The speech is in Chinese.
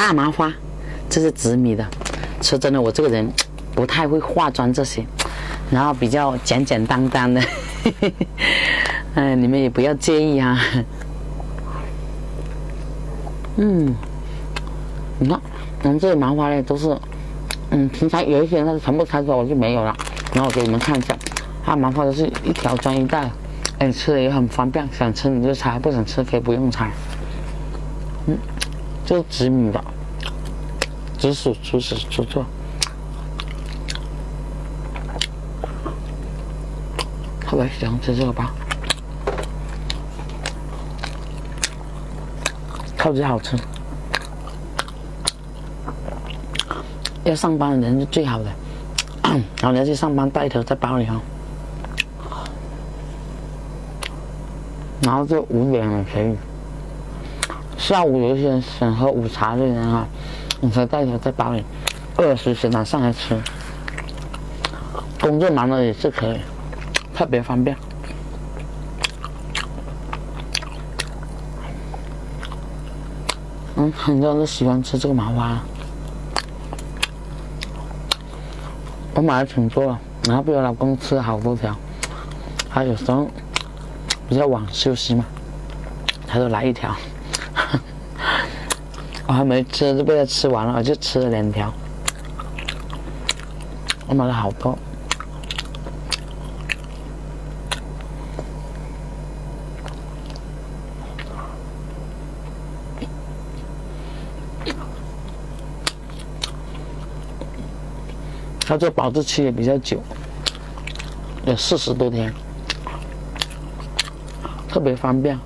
大麻花，这是紫米的。说真的，我这个人 不太会化妆这些，然后比较简简单单的。哎，你们也不要介意啊。嗯，你看，我们这里麻花呢都是，嗯，平常有一些人他是全部拆出来，我就没有了。然后我给你们看一下，它麻花都是一条装一袋，哎，吃的也很方便，想吃你就拆，不想吃可以不用拆。嗯，这是紫米的，紫薯出子出做，特别喜欢吃这个包。超级好吃，要上班的人是最好的。然后你要去上班，带一条在包里哈。然后就五点也可以。下午有一些人想喝午茶的人啊，你可以带一条在包里，二十时拿上来吃。工作忙了也是可以，特别方便。嗯，很多人都喜欢吃这个麻花。我买了挺多，然后被我老公吃了好多条。他有时候比较晚休息嘛，他就来一条。我还没吃就被他吃完了，我就吃了两条。我买了好多。它这保质期也比较久，有四十多天，特别方便。